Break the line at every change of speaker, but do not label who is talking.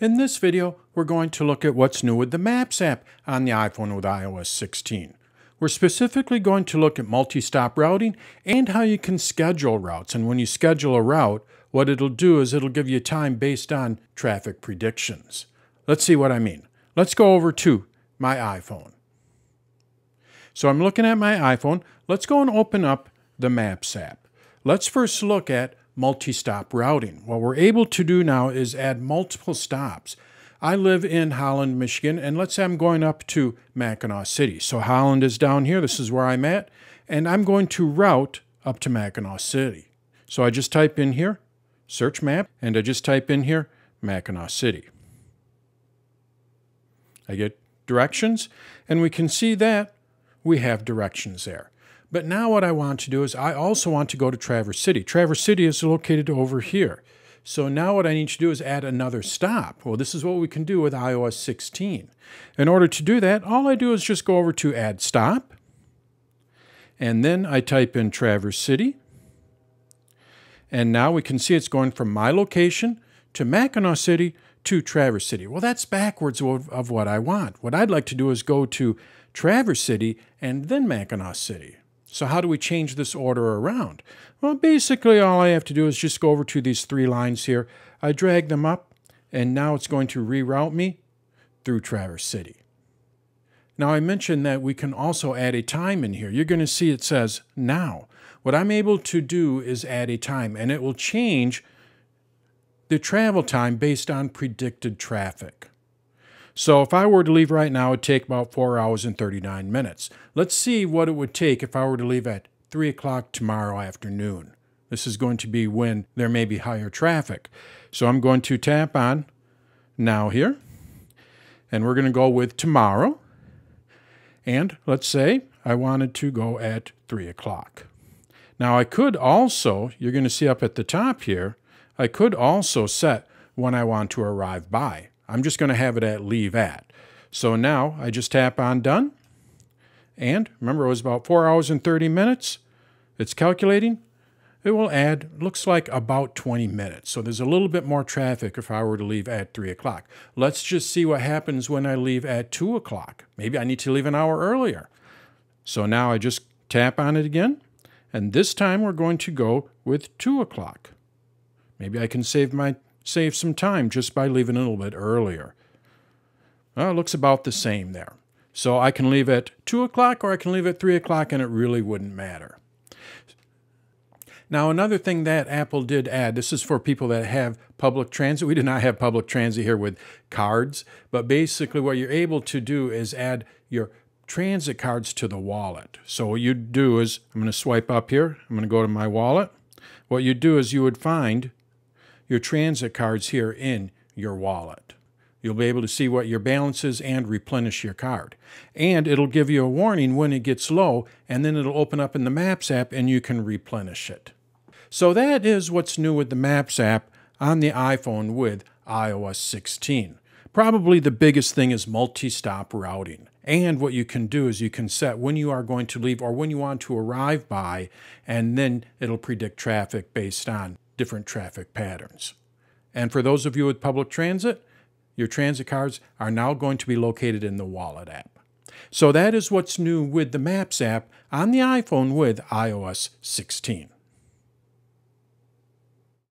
In this video, we're going to look at what's new with the Maps app on the iPhone with iOS 16. We're specifically going to look at multi-stop routing and how you can schedule routes. And when you schedule a route, what it'll do is it'll give you time based on traffic predictions. Let's see what I mean. Let's go over to my iPhone. So I'm looking at my iPhone. Let's go and open up the Maps app. Let's first look at multi-stop routing. What we're able to do now is add multiple stops. I live in Holland, Michigan, and let's say I'm going up to Mackinaw City. So Holland is down here. This is where I'm at, and I'm going to route up to Mackinaw City. So I just type in here, search map, and I just type in here, Mackinaw City. I get directions, and we can see that we have directions there. But now what I want to do is I also want to go to Traverse City. Traverse City is located over here. So now what I need to do is add another stop. Well, this is what we can do with iOS 16. In order to do that, all I do is just go over to Add Stop, and then I type in Traverse City. And now we can see it's going from my location to Mackinaw City to Traverse City. Well, that's backwards of, of what I want. What I'd like to do is go to Traverse City and then Mackinaw City. So how do we change this order around? Well, basically all I have to do is just go over to these three lines here. I drag them up, and now it's going to reroute me through Traverse City. Now I mentioned that we can also add a time in here. You're going to see it says now. What I'm able to do is add a time, and it will change the travel time based on predicted traffic. So if I were to leave right now, it would take about 4 hours and 39 minutes. Let's see what it would take if I were to leave at 3 o'clock tomorrow afternoon. This is going to be when there may be higher traffic. So I'm going to tap on now here, and we're going to go with tomorrow. And let's say I wanted to go at 3 o'clock. Now I could also, you're going to see up at the top here, I could also set when I want to arrive by. I'm just going to have it at leave at. So now I just tap on done. And remember, it was about 4 hours and 30 minutes. It's calculating. It will add, looks like about 20 minutes. So there's a little bit more traffic if I were to leave at 3 o'clock. Let's just see what happens when I leave at 2 o'clock. Maybe I need to leave an hour earlier. So now I just tap on it again. And this time we're going to go with 2 o'clock. Maybe I can save my save some time just by leaving a little bit earlier. Well, it looks about the same there. So I can leave at 2 o'clock or I can leave at 3 o'clock and it really wouldn't matter. Now, another thing that Apple did add, this is for people that have public transit. We do not have public transit here with cards, but basically what you're able to do is add your transit cards to the wallet. So what you do is, I'm going to swipe up here. I'm going to go to my wallet. What you do is you would find your transit cards here in your wallet. You'll be able to see what your balance is and replenish your card. And it'll give you a warning when it gets low, and then it'll open up in the Maps app and you can replenish it. So that is what's new with the Maps app on the iPhone with iOS 16. Probably the biggest thing is multi-stop routing. And what you can do is you can set when you are going to leave or when you want to arrive by, and then it'll predict traffic based on different traffic patterns. And for those of you with public transit, your transit cards are now going to be located in the Wallet app. So that is what's new with the Maps app on the iPhone with iOS 16.